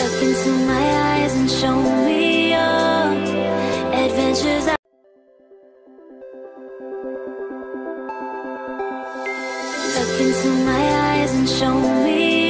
Look into my eyes and show me your adventures. I- Look into my eyes and show me